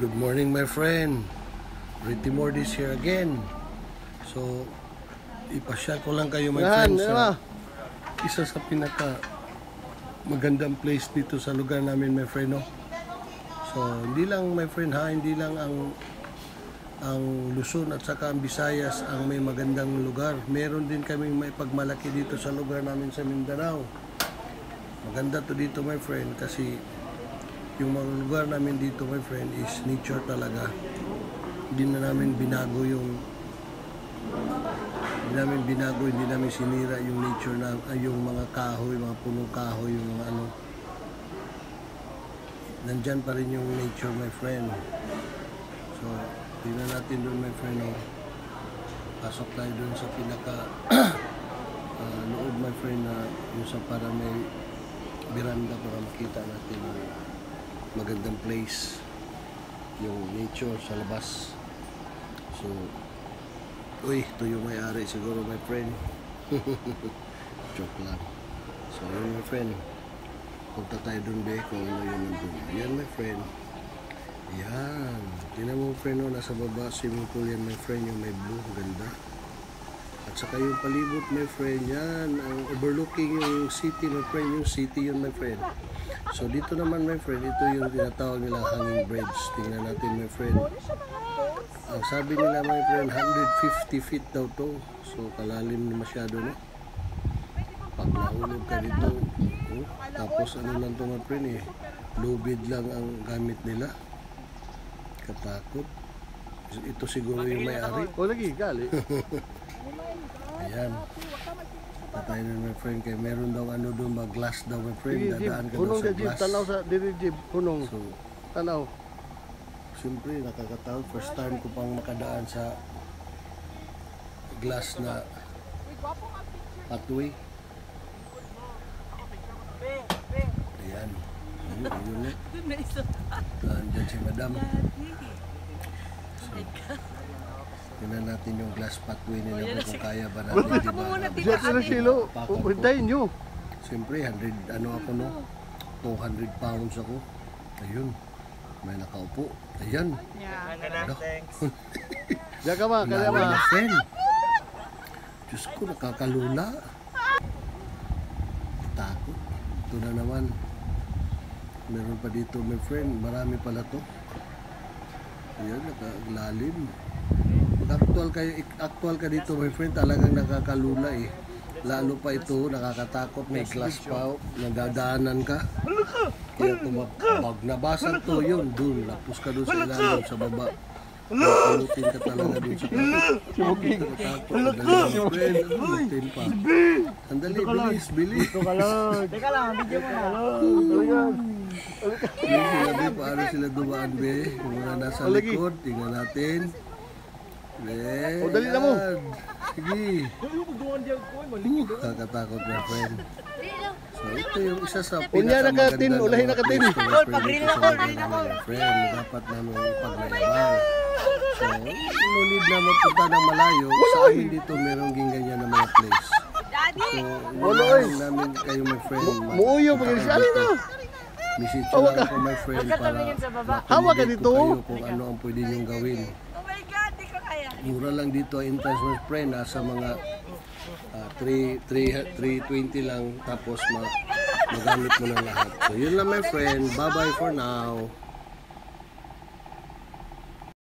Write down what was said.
Good morning, my friend. Ricky Mordis here again. So, ipasyal ko lang kayo, my Yan, friend, sa na. isa sa pinaka magandang place dito sa lugar namin, my friend, no? So, hindi lang, my friend, ha? Hindi lang ang ang Luzon at saka ang Visayas ang may magandang lugar. Meron din kaming may pagmalaki dito sa lugar namin sa Mindanao. Maganda to dito, my friend, kasi yung mga lugar namin dito, my friend, is nature talaga. Hindi na namin binago yung hindi namin binago, hindi namin sinira yung nature na yung mga kahoy, mga punong kahoy, yung mga ano. Nandyan pa rin yung nature, my friend. So, tingnan natin doon, my friend. Oh. Pasok tayo doon sa pinaka ah, loob, my friend, na yung sa para may veranda para makita natin yung magandang place yung nature sa labas. So uy ito yung may-ari siguro my friend. Joke lang. So yun my friend. Punta tayo dun be kung ano yun nandun. Yan my friend. Yan. Tinan mo friend oh, nasa baba swimming pool yan my friend yung may blue ganda. At saka yung palibot, my friend, yan. Ang overlooking yung city, my friend. Yung city yun, my friend. So, dito naman, my friend, ito yung tinatawag nilang hanging bridge. Tingnan natin, my friend. Ang sabi nila, my friend, 150 feet daw to. So, kalalim na masyado, no? Pag nahulog ka dito, oh, tapos ano lang to, my friend, eh. Lubid lang ang gamit nila. Katakot. Ito siguro yung may-ari. O lagi, gali. Ayan. Patay na my friend kay meron daw ano doon ba glass daw my friend dadaan ka daw Punong sa glass. Tanaw sa diri, Jib. Punong. So, Tanaw. siyempre nakakatawa first time ko pang makadaan sa glass na pathway. Ayan. Ayun, ayun na. Andyan si madam. So, tingnan natin yung glass pathway nila kung kaya ba natin. di ba? Diyan sila silo. Pupuntahin nyo. Siyempre, 100, ano ako no? 200 pounds ako. Ayun. May nakaupo. Ayan. Ano? Diyan ka ma, kaya ma. Diyos ko, nakakalula. Takot. Ito na naman. Meron pa dito, my friend. Marami pala to. Ayan, nakalalim. Pag actual ka, actual ka dito, my friend, talagang nakakalula eh. Lalo pa ito, nakakatakot, may glass pa, nagdadaanan ka. Kaya tumabag, nabasag to yun, dun, lapos ka dun sa ilalim, sa baba. Pulutin ka talaga dun sa Sumuking. Pulutin pa. Sandali, bilis, bilis. Teka lang, video mo na. Yung sinabi, paano sila dumaan, be? Yung mga nasa likod, tingnan natin. Be, O, dali na mo. Sige. Uh, kakatakot na, friend. So, ito yung isa sa pinakamaganda ulahin na ko, my Call, friend, pag-reel na lugar reel na my Friend, dapat namin ipagmayabang. So, no need na mapunta ng malayo. Sa amin dito, meron din ganyan na mga place. So, Wala, yun namin kayo, my friend. Muuyo, pag punta alin na. Message ako, my friend, para tumingin sa baba. Hawak ka dito. ko kung ano ang pwede niyong gawin. Oh my God, di ko kaya. Mura lang dito ang entrance, my friend, nasa mga ah, 3, 3, 320 lang, tapos ma magamit mo na lahat. So, yun lang, my friend. Bye-bye for now.